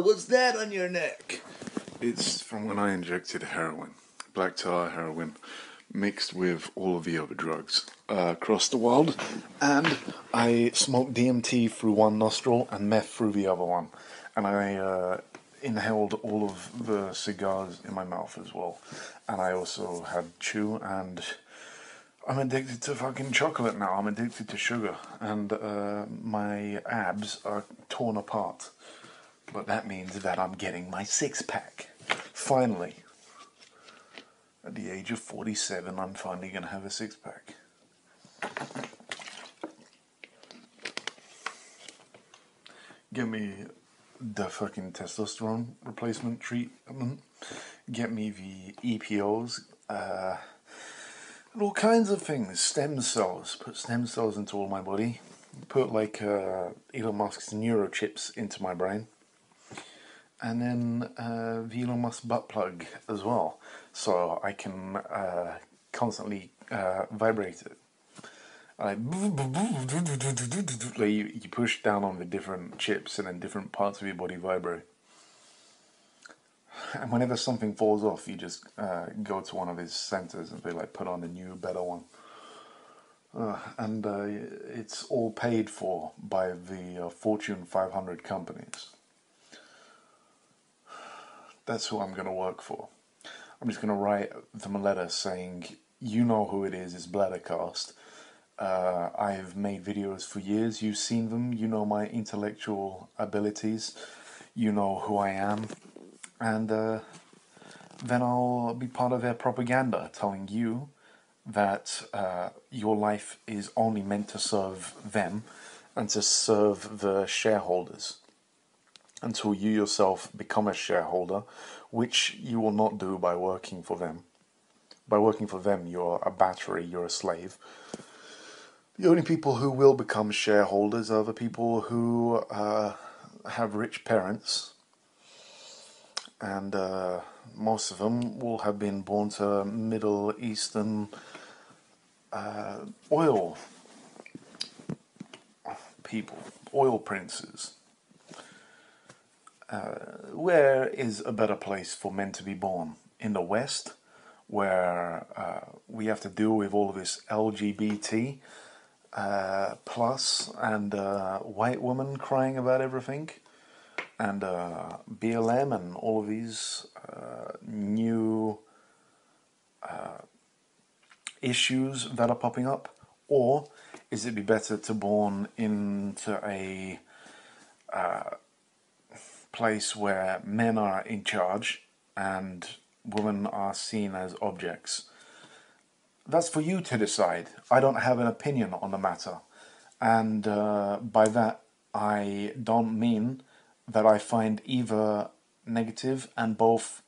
What's that on your neck? It's from when I injected heroin, black tar heroin, mixed with all of the other drugs uh, across the world, and I smoked DMT through one nostril and meth through the other one, and I uh, inhaled all of the cigars in my mouth as well, and I also had chew and. I'm addicted to fucking chocolate now. I'm addicted to sugar, and uh, my abs are torn apart. But that means that I'm getting my six pack. Finally. At the age of 47, I'm finally going to have a six pack. Get me the fucking testosterone replacement treatment. Get me the EPOs. Uh, all kinds of things. Stem cells. Put stem cells into all my body. Put like uh, Elon Musk's neurochips into my brain and then uh, the Elon Musk butt plug as well, so I can uh, constantly uh, vibrate it. Like, you, you push down on the different chips and then different parts of your body vibrate. And whenever something falls off, you just uh, go to one of his centers and they like put on a new, better one. Uh, and uh, it's all paid for by the uh, Fortune 500 companies that's who I'm going to work for. I'm just going to write them a letter saying, you know who it is, it's Bladdercast. Uh, I've made videos for years, you've seen them, you know my intellectual abilities, you know who I am, and uh, then I'll be part of their propaganda telling you that uh, your life is only meant to serve them and to serve the shareholders until you yourself become a shareholder, which you will not do by working for them. By working for them, you're a battery, you're a slave. The only people who will become shareholders are the people who uh, have rich parents, and uh, most of them will have been born to Middle Eastern uh, oil people, oil princes uh, where is a better place for men to be born? In the West, where uh, we have to deal with all of this LGBT uh, plus and uh, white woman crying about everything, and uh, BLM and all of these uh, new issues that are popping up, or is it be better to born into a place where men are in charge and women are seen as objects. That's for you to decide. I don't have an opinion on the matter. And uh, by that, I don't mean that I find either negative and both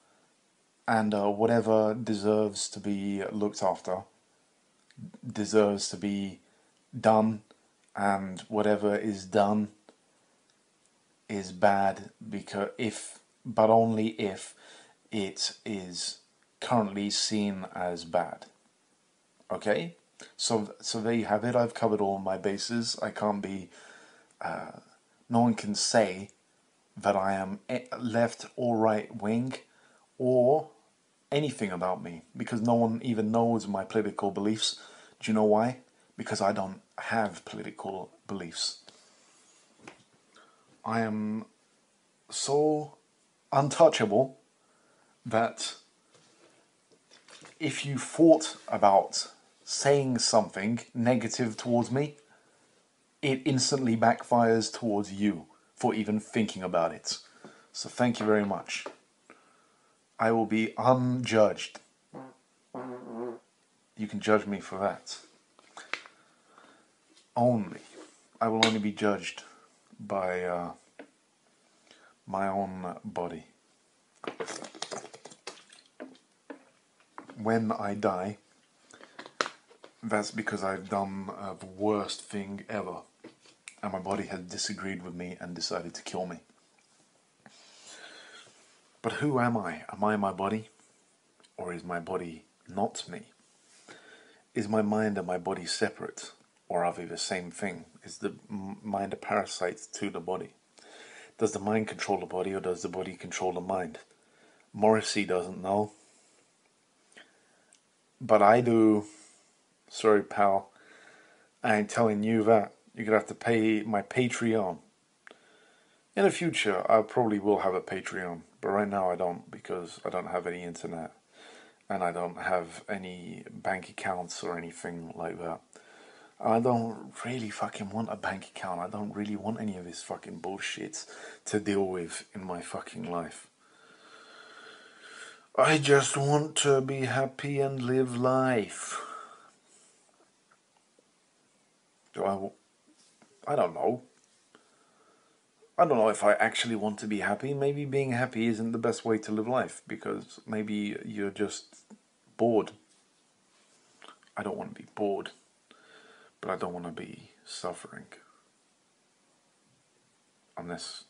and uh, whatever deserves to be looked after deserves to be done and whatever is done is bad because if but only if it is currently seen as bad. Okay? So so there you have it. I've covered all my bases. I can't be uh, no one can say that I am left or right wing or anything about me because no one even knows my political beliefs. Do you know why? Because I don't have political beliefs I am so untouchable that if you thought about saying something negative towards me, it instantly backfires towards you for even thinking about it. So thank you very much. I will be unjudged. You can judge me for that. Only. I will only be judged by uh, my own body. When I die, that's because I've done uh, the worst thing ever, and my body has disagreed with me and decided to kill me. But who am I? Am I my body? Or is my body not me? Is my mind and my body separate? Or are they the same thing? Is the mind a parasite to the body? Does the mind control the body or does the body control the mind? Morrissey doesn't know. But I do. Sorry, pal. I ain't telling you that. You're going to have to pay my Patreon. In the future, I probably will have a Patreon. But right now I don't because I don't have any internet. And I don't have any bank accounts or anything like that. I don't really fucking want a bank account. I don't really want any of this fucking bullshit to deal with in my fucking life. I just want to be happy and live life. Do I? I don't know. I don't know if I actually want to be happy. Maybe being happy isn't the best way to live life because maybe you're just bored. I don't want to be bored but I don't want to be suffering unless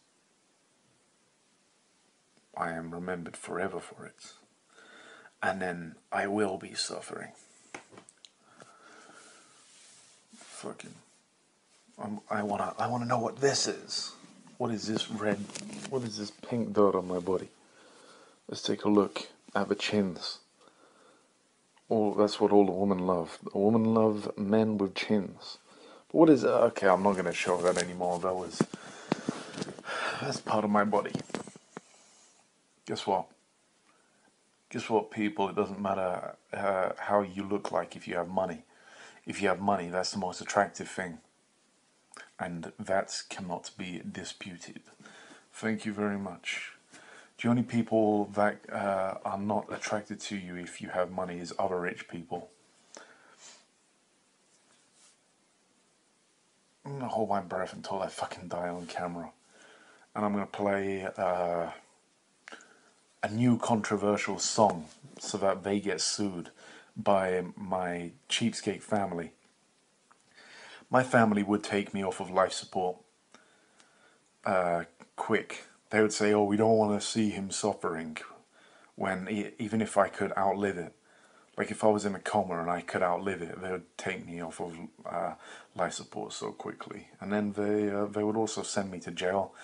I am remembered forever for it. And then I will be suffering. Fucking. I'm, I wanna. I wanna know what this is. What is this red? What is this pink dot on my body? Let's take a look at the chins. That's what all the women love. Women love men with chins. But what is okay? I'm not going to show that anymore. That was that's part of my body. Guess what? Guess what, people? It doesn't matter uh, how you look like if you have money. If you have money, that's the most attractive thing, and that cannot be disputed. Thank you very much. The only people that uh, are not attracted to you if you have money is other rich people. I'm gonna hold my breath until I fucking die on camera. And I'm gonna play uh, a new controversial song so that they get sued by my cheapskate family. My family would take me off of life support uh, quick they would say, "Oh, we don't want to see him suffering," when he, even if I could outlive it, like if I was in a coma and I could outlive it, they would take me off of uh, life support so quickly, and then they uh, they would also send me to jail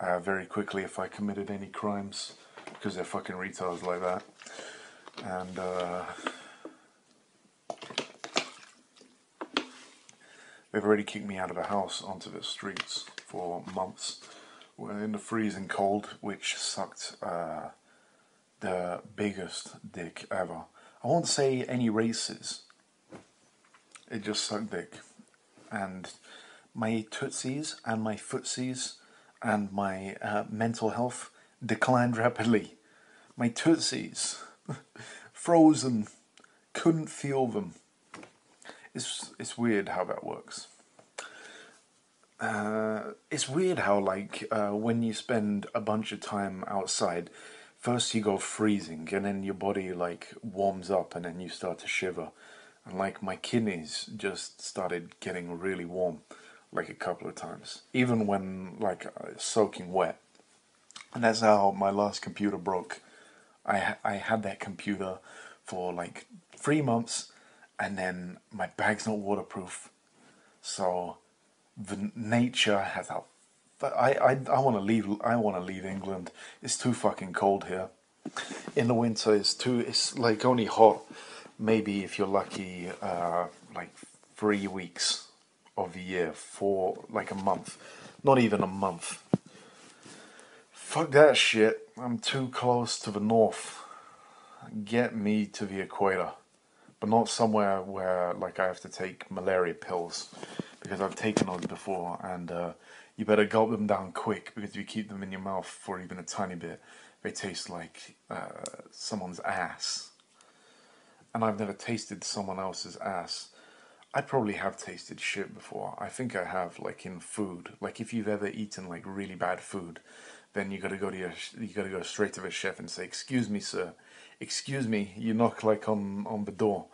uh, very quickly if I committed any crimes because they're fucking retards like that, and. Uh, they've already kicked me out of the house onto the streets for months we're in the freezing cold, which sucked uh, the biggest dick ever. I won't say any races. It just sucked dick. And my tootsies and my footsies and my uh, mental health declined rapidly. My tootsies, frozen, couldn't feel them. It's, it's weird how that works uh, it's weird how like uh, when you spend a bunch of time outside, first you go freezing and then your body like warms up and then you start to shiver, and like my kidneys just started getting really warm, like a couple of times, even when like uh, soaking wet, and that's how my last computer broke. I I had that computer for like three months, and then my bag's not waterproof, so the nature has a. I I I want to leave. I want to leave England. It's too fucking cold here. In the winter, it's too. It's like only hot. Maybe if you're lucky, uh, like three weeks of the year, for like a month, not even a month. Fuck that shit. I'm too close to the north. Get me to the equator, but not somewhere where like I have to take malaria pills because I've taken those before, and uh, you better gulp them down quick because if you keep them in your mouth for even a tiny bit, they taste like uh, someone's ass. And I've never tasted someone else's ass. I probably have tasted shit before. I think I have, like in food. Like if you've ever eaten like really bad food, then you gotta go to your, you gotta go straight to the chef and say, "Excuse me, sir. Excuse me." You knock like on on the door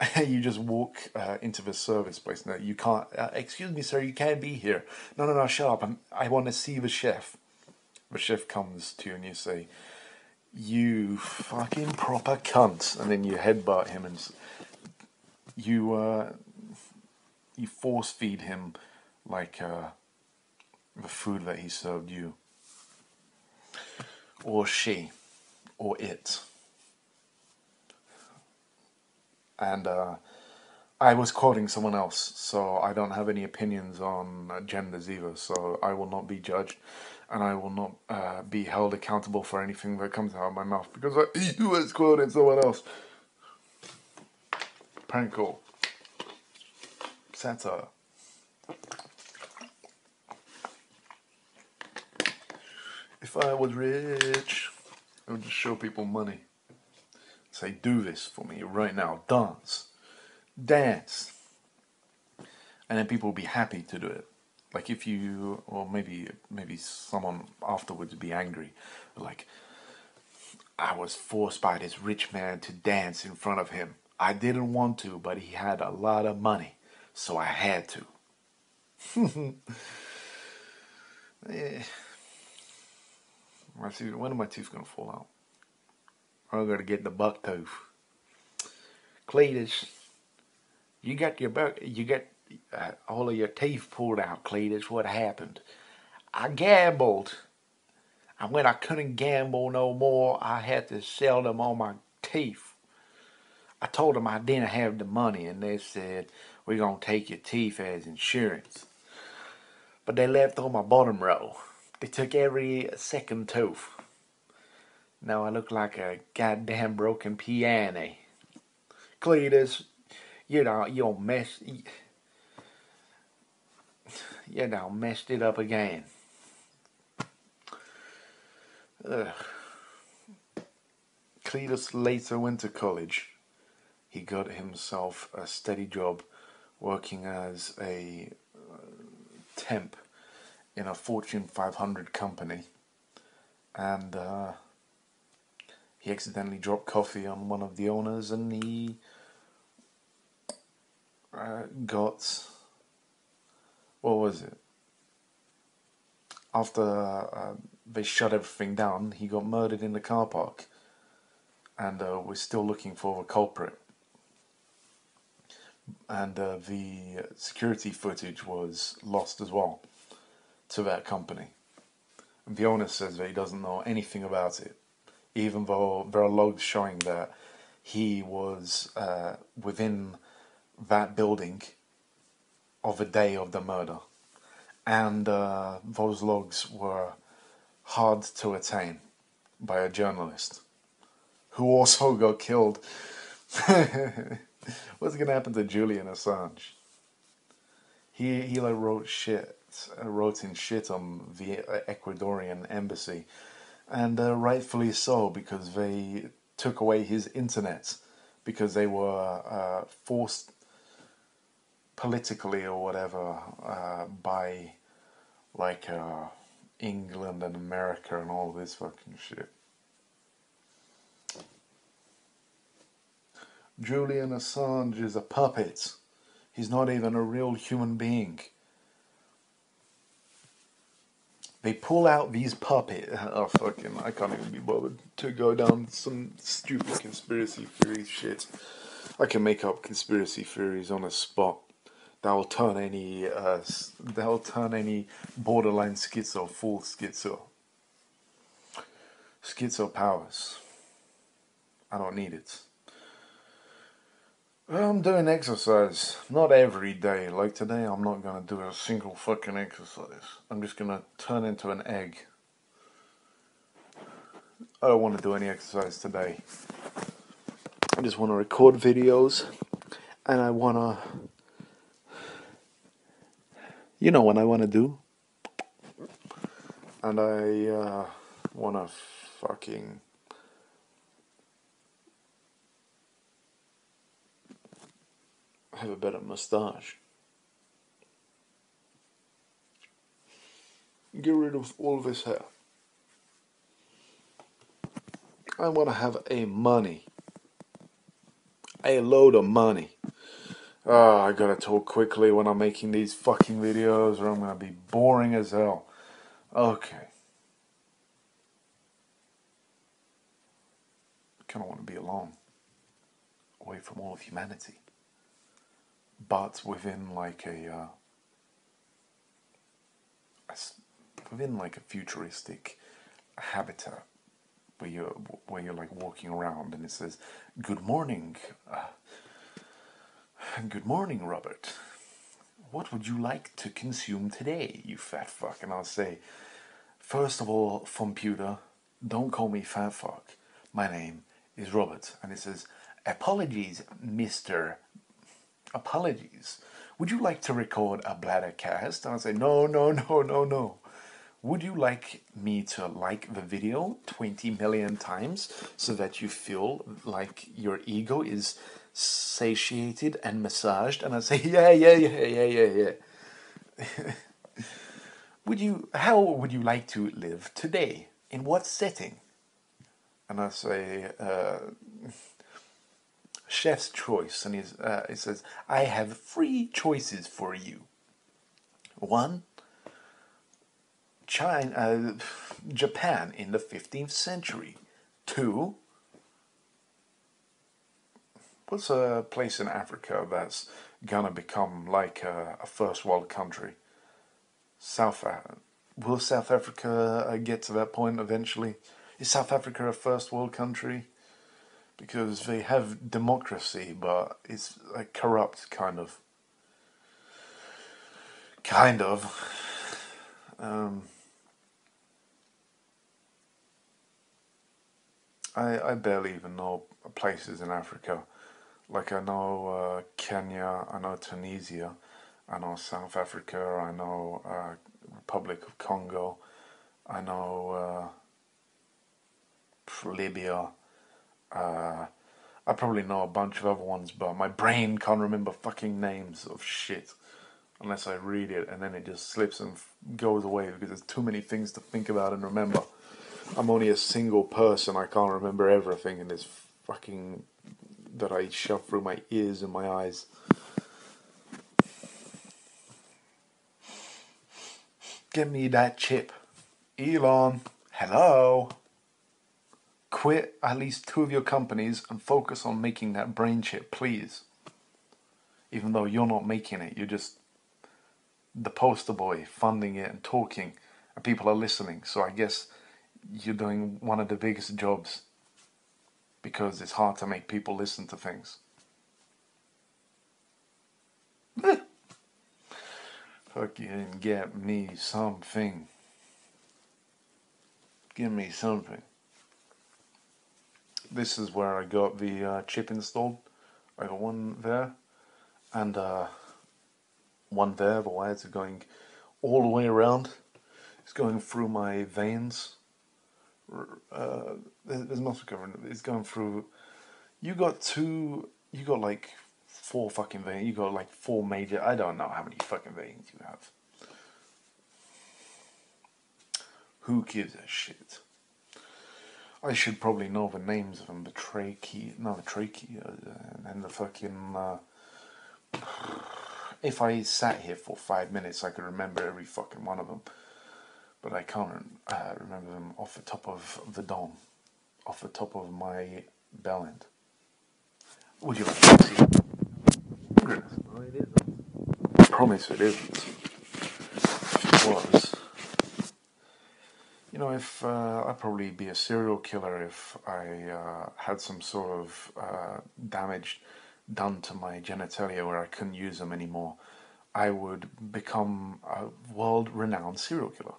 you just walk uh, into the service place. No, you can't. Uh, excuse me, sir, you can't be here. No, no, no, shut up. I'm, I want to see the chef. The chef comes to you and you say, "You fucking proper cunt," and then you headbutt him and you uh, you force feed him like uh, the food that he served you. or she or it. And uh, I was quoting someone else, so I don't have any opinions on genders either, so I will not be judged and I will not uh, be held accountable for anything that comes out of my mouth because I was quoting someone else. Prank call. Satire. If I was rich, I would just show people money. Say, do this for me right now. Dance. Dance. And then people will be happy to do it. Like if you, or maybe maybe someone afterwards be angry. Like, I was forced by this rich man to dance in front of him. I didn't want to, but he had a lot of money, so I had to. eh. My tooth, when are my teeth gonna fall out? I'm gonna get the buck tooth. Cletus, you got your buck, you got uh, all of your teeth pulled out, Cletus. What happened? I gambled. And when I couldn't gamble no more, I had to sell them all my teeth. I told them I didn't have the money, and they said, We're going to take your teeth as insurance. But they left on my bottom row. They took every second tooth. Now I look like a goddamn broken piano. Cletus, you know, you'll mess. You know, messed it up again. Ugh. Cletus later went to college. He got himself a steady job working as a uh, temp in a Fortune 500 company, and uh, he accidentally dropped coffee on one of the owners, and he uh, got what was it? After uh, they shut everything down, he got murdered in the car park, and uh, we're still looking for the culprit. And uh, the security footage was lost as well to that company. And the owner says that he doesn't know anything about it, even though there are logs showing that he was uh, within that building of the day of the murder. And uh, those logs were hard to attain by a journalist who also got killed. What's gonna happen to Julian Assange? He he like wrote shit wrote in shit on the Ecuadorian embassy, and uh, rightfully so because they took away his internet because they were uh, forced politically or whatever uh, by like uh, England and America and all this fucking shit. Julian Assange is a puppet. He's not even a real human being they pull out these puppets. Oh fucking! I can't even be bothered to go down some stupid conspiracy theory shit. I can make up conspiracy theories on a spot. That will turn any uh, that will turn any borderline schizo full schizo. Schizo powers. I don't need it. I'm doing exercise, not every day. Like today, I'm not gonna do a single fucking exercise. I'm just gonna turn into an egg. I don't want to do any exercise today. I just want to record videos, and I want to. You know what I want to do. And I uh, want to fucking have a better moustache. Get rid of all this hair. I want to have a money. A load of money. Oh, I gotta talk quickly when I'm making these fucking videos or I'm gonna be boring as hell. Okay. I kinda wanna be alone. Away from all of humanity but within like a, uh, within like a futuristic habitat where you're where you're like walking around and it says, "Good morning, uh, good morning, Robert. What would you like to consume today, you fat fuck?" And I'll say, first of all, from computer, don't call me fat fuck. My name is Robert, and it says, "Apologies, Mister. Apologies." Would you like to record a bladder cast? And I'll say, no, no, no, no, no. Would you like me to like the video 20 million times so that you feel like your ego is satiated and massaged? And I say, yeah, yeah, yeah, yeah, yeah, yeah. would you, how would you like to live today? In what setting? And I say, uh, chef's choice. And he's, uh, he says, I have three choices for you. One, China, uh, Japan in the 15th century. Two, what's a place in Africa that's gonna become like a, a first world country? South Africa. Will South Africa uh, get to that point eventually? Is South Africa a first world country? Because they have democracy, but it's a corrupt kind of. Kind of. Um, I, I barely even know places in Africa. Like I know uh, Kenya, I know Tunisia, I know South Africa, I know uh, Republic of Congo, I know uh, Libya. Uh, I probably know a bunch of other ones, but my brain can't remember fucking names of shit unless I read it, and then it just slips and goes away because there's too many things to think about and remember. I'm only a single person. I can't remember everything in this fucking that I shove through my ears and my eyes. Give me that chip. Elon, hello. Quit at least two of your companies and focus on making that brain chip, please. Even though you're not making it, you're just the poster boy funding it and talking, and people are listening. So I guess you're doing one of the biggest jobs because it's hard to make people listen to things. Fucking get me something. Give me something. This is where I got the uh, chip installed. I got one there and uh, one there. The wires are going all the way around. It's going through my veins uh, there's muscle covering. It's going through. You got two. You got like four fucking veins. You got like four major. I don't know how many fucking veins you have. Who gives a shit? I should probably know the names of them. The trachea, no, the trachea, uh, and the fucking. Uh, if I sat here for five minutes, I could remember every fucking one of them but I can't uh, remember them off the top of the dome, off the top of my bell end. Would you like to see? No, it isn't. I promise it isn't. If it was, you know, if uh, I'd probably be a serial killer if I uh, had some sort of uh, damage done to my genitalia where I couldn't use them anymore. I would become a world renowned serial killer.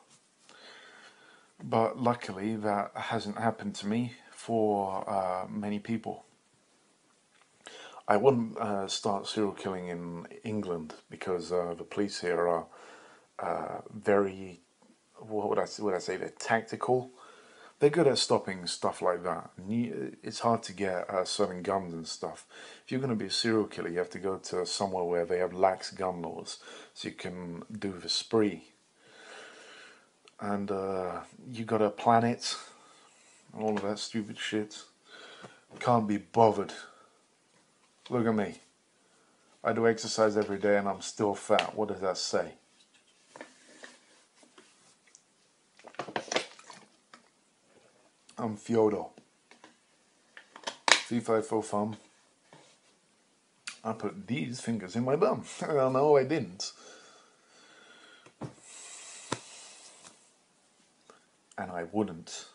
But luckily, that hasn't happened to me for uh, many people. I wouldn't uh, start serial killing in England because uh, the police here are uh, very, what would I say, would I say, they're tactical. They're good at stopping stuff like that. It's hard to get uh, certain guns and stuff. If you're going to be a serial killer, you have to go to somewhere where they have lax gun laws so you can do the spree and uh, you got a planet, all of that stupid shit. Can't be bothered. Look at me. I do exercise every day and I'm still fat. What does that say? I'm Fyodo. Fee-fi-fo fum. I put these fingers in my bum. no, I didn't. and I wouldn't.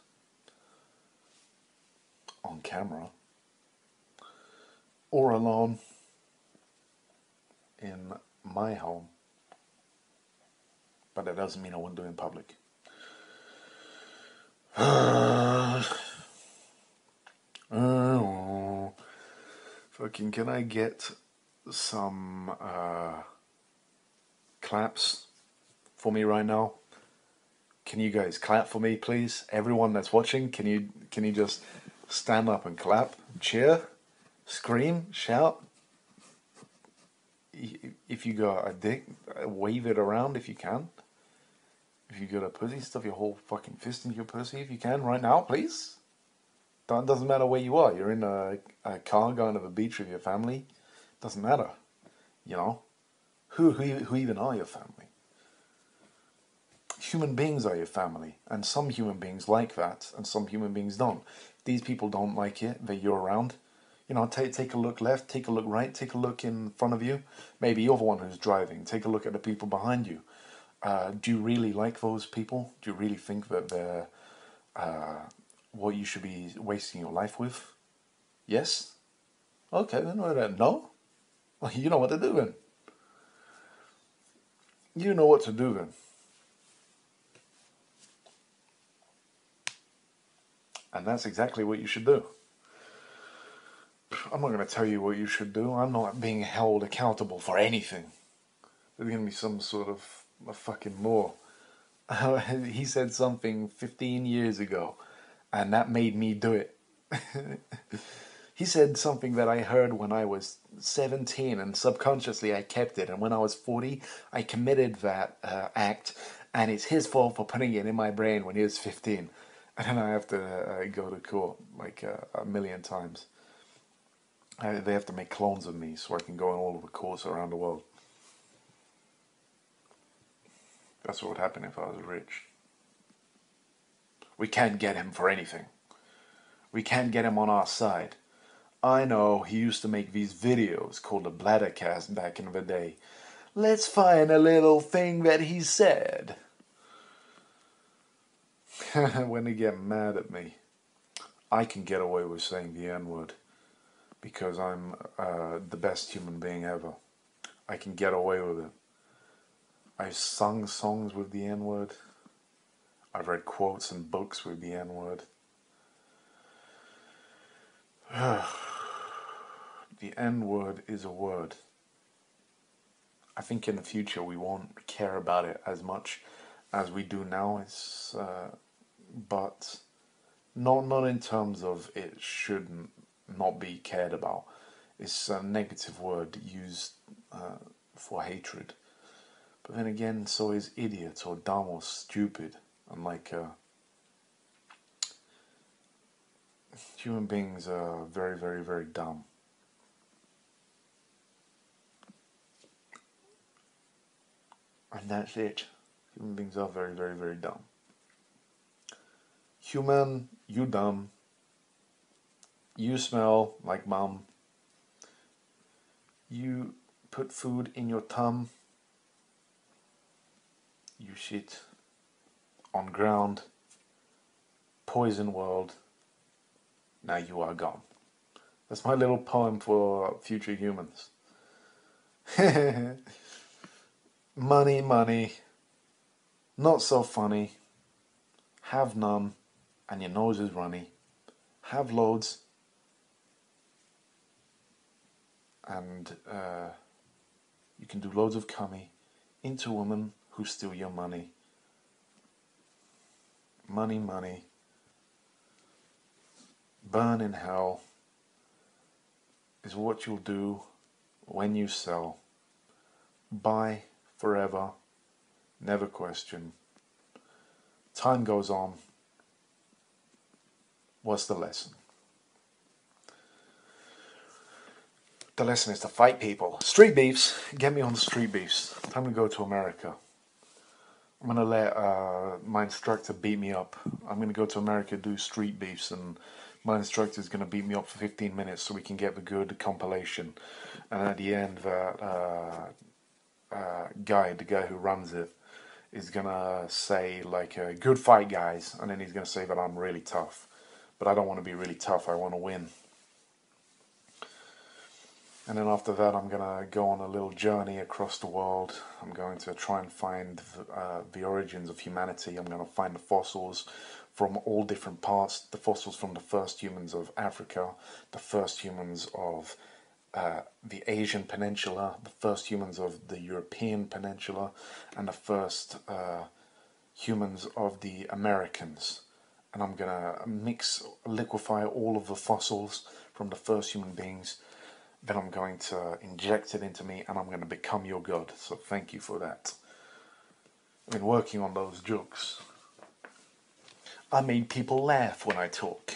on camera or alone in my home. But that doesn't mean I wouldn't do it in public. Oh, fucking, can I get some uh, claps for me right now? Can you guys clap for me, please? Everyone that's watching, can you can you just stand up and clap, cheer, scream, shout? If you got a dick, wave it around if you can. If you got a pussy, stuff your whole fucking fist into your pussy if you can right now, please. It doesn't matter where you are. You're in a, a car going to the beach with your family. Doesn't matter. You know, who who who even are your family? human beings are your family, and some human beings like that, and some human beings don't. These people don't like it that you're around. You know, take take a look left, take a look right, take a look in front of you. Maybe you're the one who's driving. Take a look at the people behind you. Uh, do you really like those people? Do you really think that they're uh, what you should be wasting your life with? Yes. Okay, then no. Well, you know what to do then. You know what to do then. And that's exactly what you should do. I'm not going to tell you what you should do. I'm not being held accountable for anything. There's going to be some sort of fucking law. he said something 15 years ago, and that made me do it. he said something that I heard when I was 17, and subconsciously I kept it. And when I was 40, I committed that uh, act, and it's his fault for putting it in my brain when he was 15 and then I have to uh, go to court like uh, a million times. They have to make clones of me so I can go on all of the courts around the world. That's what would happen if I was rich. We can't get him for anything. We can't get him on our side. I know he used to make these videos called the Bladdercast back in the day. Let's find a little thing that he said. when they get mad at me, I can get away with saying the N word because I'm uh, the best human being ever. I can get away with it. I've sung songs with the N word. I've read quotes and books with the N word. the N word is a word. I think in the future we won't care about it as much as we do now. It's uh, but not not in terms of it should not be cared about. It's a negative word used uh, for hatred. But then again, so is idiot or dumb or stupid. And like uh, human beings are very, very, very dumb. And that's it. Human beings are very, very, very dumb. Human, you dumb. You smell like mum. You put food in your tum. You shit on ground. Poison world. Now you are gone. That's my little poem for future humans. money, money. Not so funny. Have none and your nose is runny, have loads, and uh, you can do loads of cummy into women who steal your money. Money, money. Burn in hell is what you'll do when you sell. Buy forever, never question. Time goes on What's the lesson? The lesson is to fight people. Street beefs, get me on the street beefs. Time to go to America. I'm gonna let uh, my instructor beat me up. I'm gonna go to America, do street beefs, and my instructor is gonna beat me up for 15 minutes so we can get the good compilation. And at the end, that uh, uh, guy, the guy who runs it, is gonna say like, uh, "Good fight, guys," and then he's gonna say that I'm really tough but I don't want to be really tough. I want to win. And then after that, I'm gonna go on a little journey across the world. I'm going to try and find uh, the origins of humanity. I'm gonna find the fossils from all different parts. The fossils from the first humans of Africa, the first humans of uh, the Asian Peninsula, the first humans of the European Peninsula, and the first uh, humans of the Americans. And I'm gonna mix, liquefy all of the fossils from the first human beings then I'm going to inject it into me and I'm going to become your God. So thank you for that. I've been working on those jokes. I made people laugh when I talk.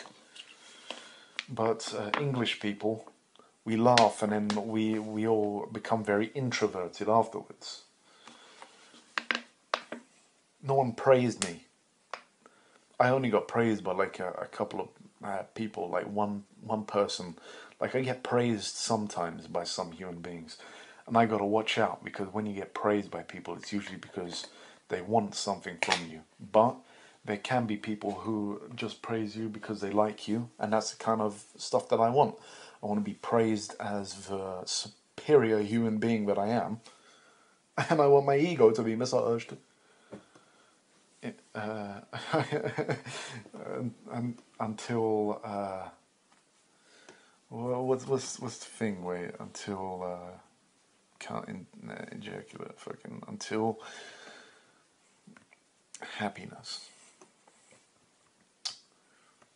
But uh, English people, we laugh and then we, we all become very introverted afterwards. No one praised me. I only got praised by like a, a couple of uh, people, like one one person like I get praised sometimes by some human beings, and I gotta watch out because when you get praised by people, it's usually because they want something from you. But there can be people who just praise you because they like you, and that's the kind of stuff that I want. I want to be praised as the superior human being that I am, and I want my ego to be massaged. Uh, until. Uh, well, what's what's what's the thing? Wait until uh, can't in, uh, ejaculate. Fucking until happiness.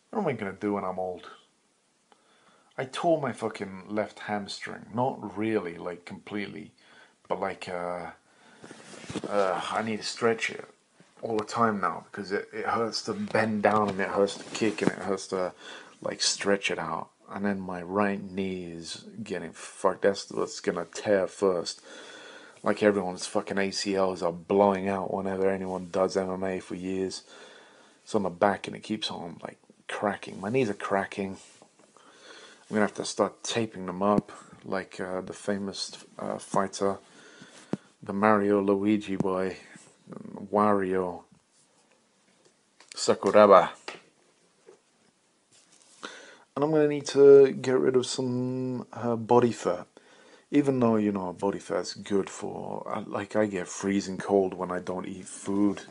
What am I gonna do when I'm old? I tore my fucking left hamstring. Not really, like completely, but like uh, uh, I need to stretch it all the time now because it, it hurts to bend down and it hurts to kick and it hurts to like stretch it out and then my right knee is getting fucked. That's what's gonna tear first. Like everyone's fucking ACLs are blowing out whenever anyone does MMA for years. It's on the back and it keeps on like cracking. My knees are cracking. I'm gonna have to start taping them up, like uh, the famous uh, fighter, the Mario Luigi boy, Wario Sakuraba and I'm going to need to get rid of some uh, body fat. Even though, you know, body fat's good for, uh, like, I get freezing cold when I don't eat food.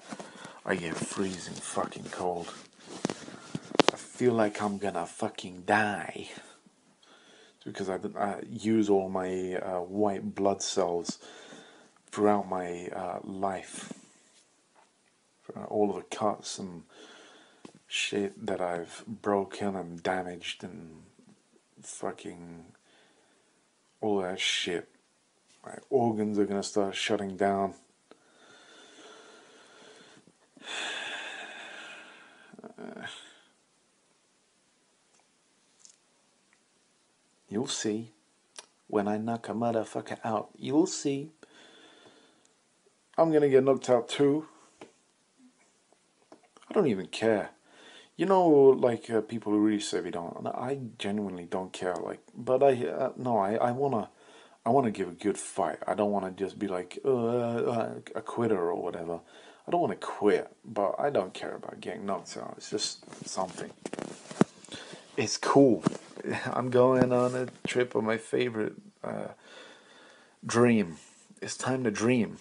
I get freezing fucking cold. I feel like I'm gonna fucking die. because I, I, use all my uh, white blood cells throughout my uh, life. all of the cuts and shit that I've broken and damaged and fucking all that shit. My organs are gonna start shutting down. you'll see. When I knock a motherfucker out, you'll see. I'm gonna get knocked out too. I don't even care. You know, like uh, people who really say we don't. I genuinely don't care. Like, but I uh, no, I I wanna, I wanna give a good fight. I don't wanna just be like uh, uh a quitter or whatever. I don't wanna quit, but I don't care about getting knocked out. It's just something. It's cool. I'm going on a trip of my favorite uh, dream. It's time to dream.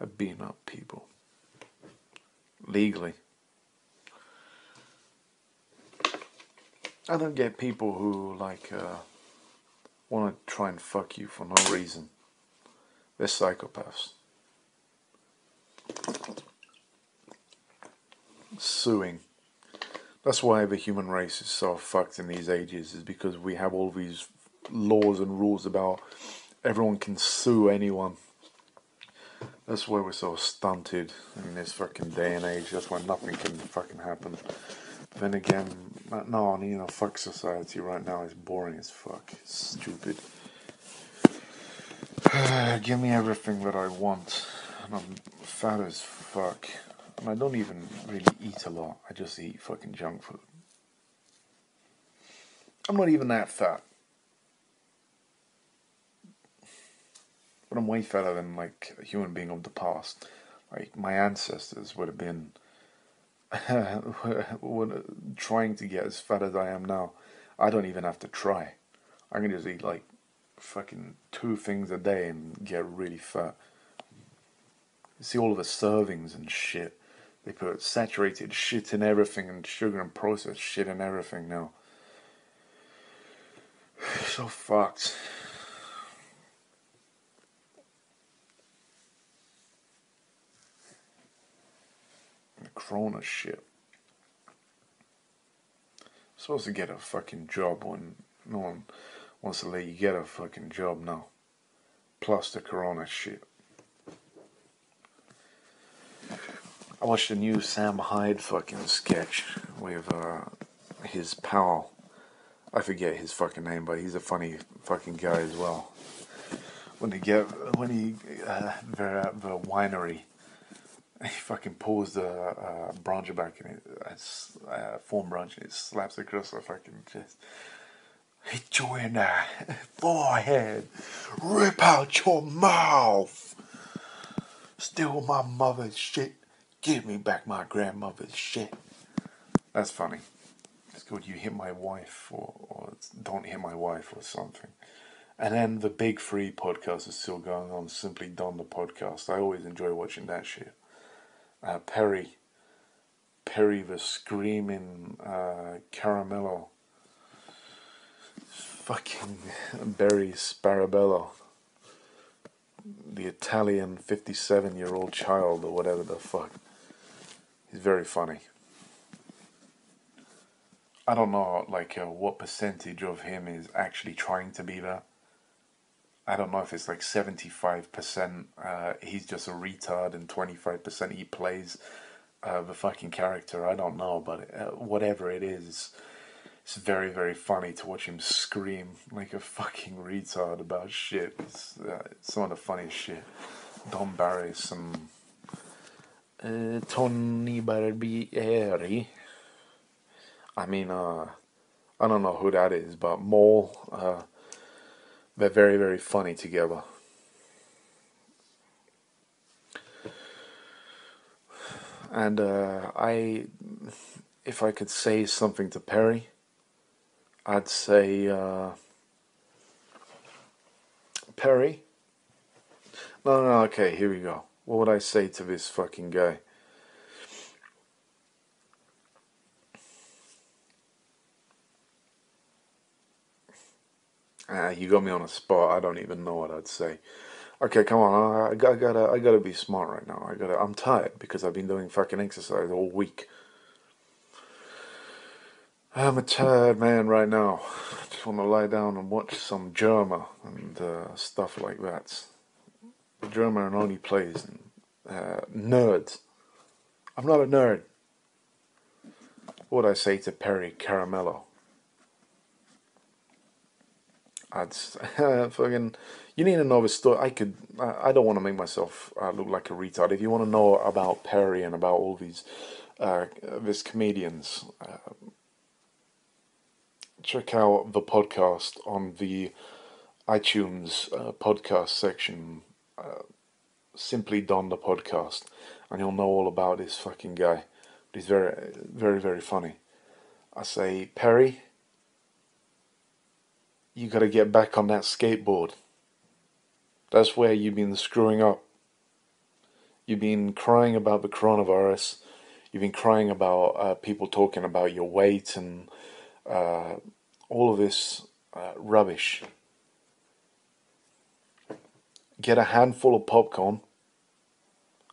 I've up people legally. I don't get people who like uh, want to try and fuck you for no reason. They're psychopaths. Suing. That's why the human race is so fucked in these ages, is because we have all these laws and rules about everyone can sue anyone. That's why we're so stunted in this fucking day and age. That's why nothing can fucking happen. Then again, no, you know, fuck society right now is boring as fuck. It's stupid. Give me everything that I want. And I'm fat as fuck. And I don't even really eat a lot. I just eat fucking junk food. I'm not even that fat. But I'm way fatter than like a human being of the past. Like my ancestors would have been trying to get as fat as I am now, I don't even have to try. I can just eat like fucking two things a day and get really fat. You see all of the servings and shit. They put saturated shit in everything and sugar and processed shit in everything now. So fucked. Corona shit. Supposed to get a fucking job when no one wants to let you get a fucking job now. Plus the corona shit. I watched a new Sam Hyde fucking sketch with uh, his pal. I forget his fucking name, but he's a funny fucking guy as well. When he get when he uh, the the winery, he fucking pulls the uh, branch back and it, uh, foam branch and it slaps across the fucking chest. Hit you in the forehead, rip out your mouth, steal my mother's shit, give me back my grandmother's shit. That's funny. It's good you hit my wife or, or don't hit my wife or something. And then the Big Free podcast is still going on, Simply Don the podcast. I always enjoy watching that shit. Uh, Perry, Perry the Screaming uh, Caramello, fucking Barry Sparabello, the Italian 57 year old child or whatever the fuck. He's very funny. I don't know, like, uh, what percentage of him is actually trying to be that. I don't know if it's like 75% uh, he's just a retard and 25% he plays uh, the fucking character. I don't know, but uh, whatever it is, it's very, very funny to watch him scream like a fucking retard about shit. It's, uh, it's some of the funniest shit. Don Barris and uh, Tony Barbieri. I mean, uh, I don't know who that is, but Mole, uh, they're very, very funny together. And uh, I, if I could say something to Perry, I'd say, uh, Perry. No, no, no, okay, here we go. What would I say to this fucking guy? Ah, you got me on a spot. I don't even know what I'd say. Okay, come on. I, I gotta, I gotta be smart right now. I gotta. I'm tired because I've been doing fucking exercise all week. I'm a tired man right now. I just want to lie down and watch some Jerma and uh, stuff like that. Jerma and only plays and uh, nerds. I'm not a nerd. What I say to Perry Caramello? I'd fucking. You need to know the story. I could. I I don't want to make myself uh, look like a retard. If you want to know about Perry and about all these, uh, these comedians, uh, check out the podcast on the iTunes uh, podcast section. Uh, simply Don the podcast, and you'll know all about this fucking guy. He's very, very, very funny. I say, Perry, you got to get back on that skateboard. That's where you've been screwing up. You've been crying about the coronavirus. You've been crying about uh, people talking about your weight and uh, all of this uh, rubbish. Get a handful of popcorn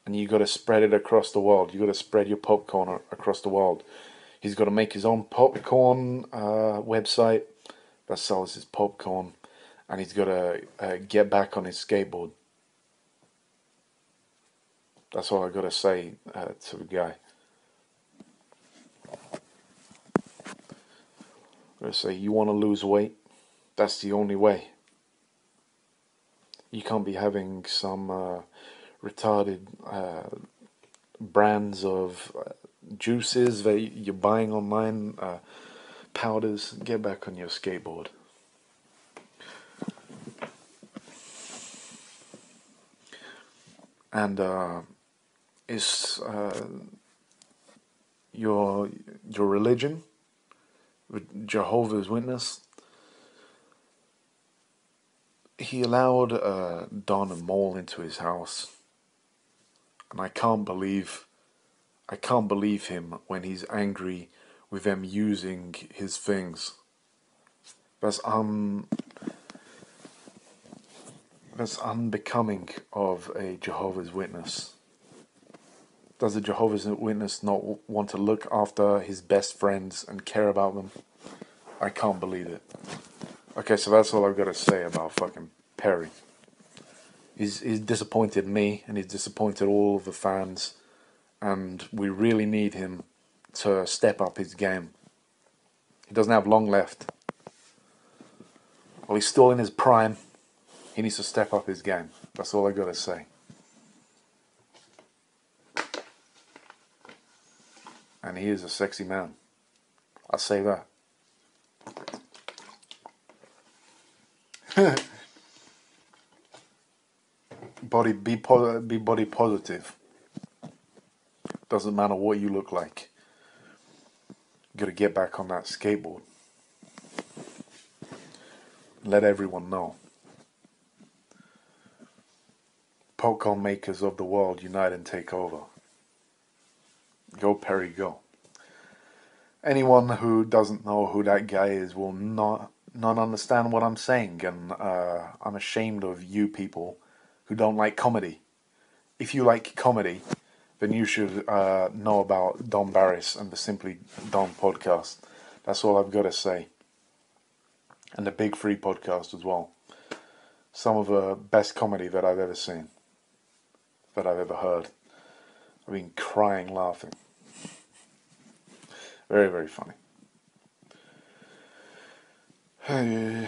and you got to spread it across the world. You got to spread your popcorn across the world. He's got to make his own popcorn uh, website that sells his popcorn, and he's got to uh, get back on his skateboard. That's all I got to say uh, to the guy. I say, you want to lose weight? That's the only way. You can't be having some uh, retarded uh, brands of uh, juices that you're buying online, powders. Get back on your skateboard. And uh, uh, your your religion, Jehovah's Witness, he allowed uh, Don and Mole into his house, and I can't believe, I can't believe him when he's angry with them using his things. That's un, that's unbecoming of a Jehovah's Witness. Does a Jehovah's Witness not want to look after his best friends and care about them? I can't believe it. Okay, so that's all I've got to say about fucking Perry. He's he's disappointed me and he's disappointed all of the fans, and we really need him to step up his game. He doesn't have long left. Well, he's still in his prime. He needs to step up his game. That's all I got to say. And he is a sexy man. I'll say that. body be be body positive. Doesn't matter what you look like. Got to get back on that skateboard. Let everyone know. Popcorn makers of the world unite and take over. Go Perry, go. Anyone who doesn't know who that guy is will not not understand what I'm saying, and uh, I'm ashamed of you people who don't like comedy. If you like comedy, then you should uh, know about Don Barris and the Simply Don podcast. That's all I've got to say. And the Big Free podcast as well. Some of the best comedy that I've ever seen, that I've ever heard. I've been crying laughing. Very, very funny. I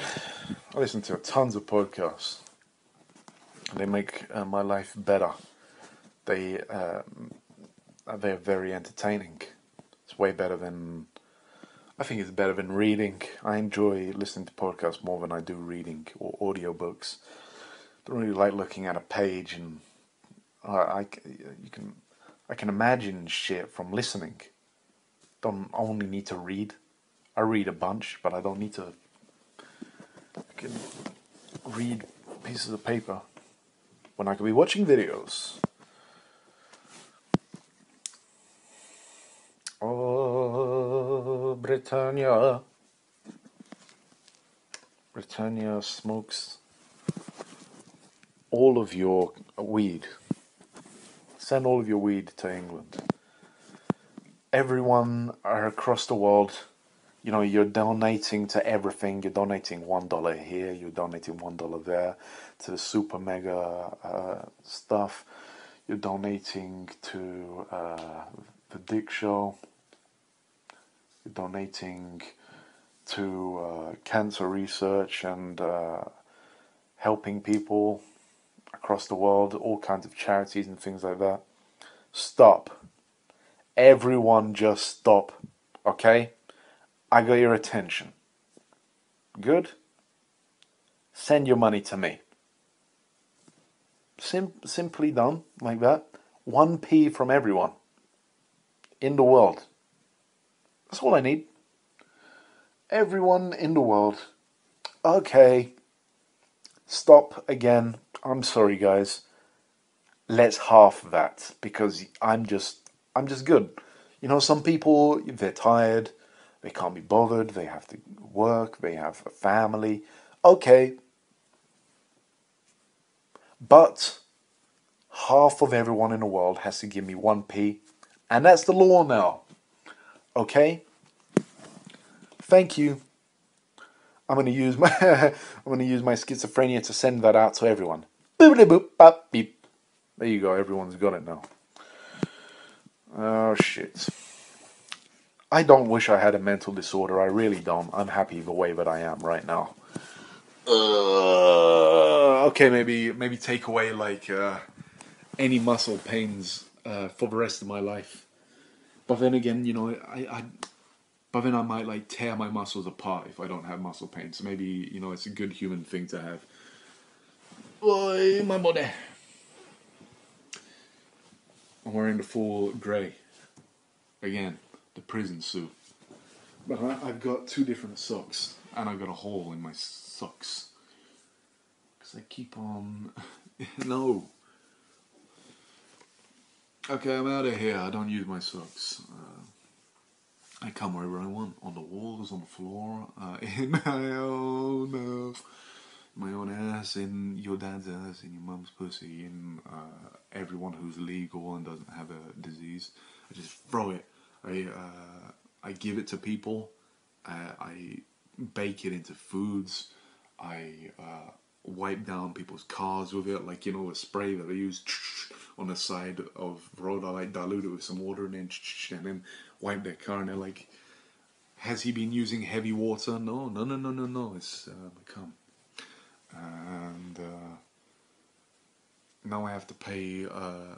listen to tons of podcasts. They make uh, my life better. They uh, they're very entertaining. It's way better than I think it's better than reading. I enjoy listening to podcasts more than I do reading or audiobooks. I don't really like looking at a page and I, I you can I can imagine shit from listening. Don't only need to read. I read a bunch, but I don't need to. I can read pieces of paper when I could be watching videos. Britannia. Britannia smokes all of your weed. Send all of your weed to England. Everyone across the world you know you're donating to everything you're donating one dollar here you're donating one dollar there to the super mega uh, stuff you're donating to uh, the dick show donating to uh, cancer research and uh, helping people across the world all kinds of charities and things like that stop everyone just stop okay I got your attention. Good? Send your money to me. Sim- simply done like that. 1p from everyone in the world. That's all I need. Everyone in the world. Okay. Stop again. I'm sorry guys. Let's half that because I'm just I'm just good. You know some people they're tired they can't be bothered, they have to work, they have a family. Okay. But half of everyone in the world has to give me 1p, and that's the law now. Okay? Thank you. I'm gonna use my I'm gonna use my schizophrenia to send that out to everyone. There you go, everyone's got it now. Oh shit. I don't wish I had a mental disorder. I really don't. I'm happy the way that I am right now. Uh, okay, maybe maybe take away like uh, any muscle pains uh, for the rest of my life. But then again, you know, I, I but then I might like tear my muscles apart if I don't have muscle pain. So maybe you know it's a good human thing to have. Boy, my body. I'm wearing the full grey again. the prison suit. But I, I've got two different socks, and I've got a hole in my socks. Because I keep on. no! Okay, I'm out of here. I don't use my socks. Uh, I come wherever I want on the walls, on the floor, uh, in my own. Uh, my own ass, in your dad's ass, in your mum's pussy, in uh, everyone who's legal and doesn't have a disease. I just throw it. I uh, I give it to people. I bake it into foods. I uh, wipe down people's cars with it, like you know a spray that they use on the side of road. I like dilute it with some water and then and then wipe their car and they're like, has he been using heavy water? No, no, no, no, no, no. It's uh, come and uh, now I have to pay uh,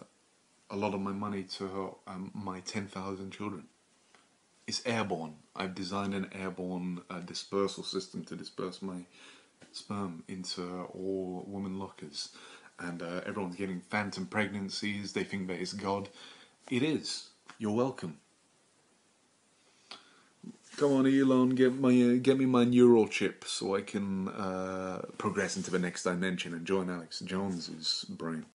a lot of my money to um, my 10,000 children. It's airborne. I've designed an airborne uh, dispersal system to disperse my sperm into all women lockers. And uh, everyone's getting phantom pregnancies. They think that it's God. It is. You're welcome. Come on, Elon, get my uh, get me my neural chip so I can uh, progress into the next dimension and join Alex Jones's brain.